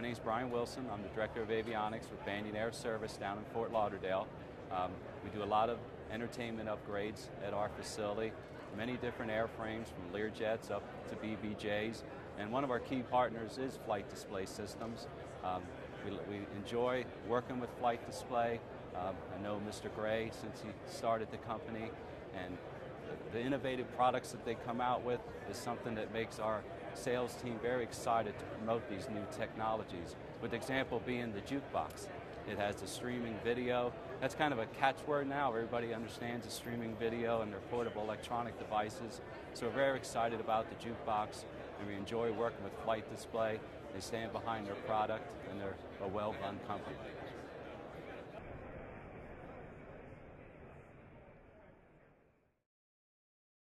My name is Brian Wilson. I'm the Director of Avionics with Banyan Air Service down in Fort Lauderdale. Um, we do a lot of entertainment upgrades at our facility, many different airframes from Learjets up to BBJs, and one of our key partners is Flight Display Systems. Um, we, we, enjoy working with Flight Display. Um, I know Mr. Gray since he started the company, and the, innovative products that they come out with is something that makes our sales team very excited to promote these new technologies. With example being the jukebox. It has the streaming video. That's kind of a catchword now. Everybody understands the streaming video and their portable electronic devices. So we're very excited about the jukebox and we enjoy working with Flight Display. They stand behind their product and they're a well-run company.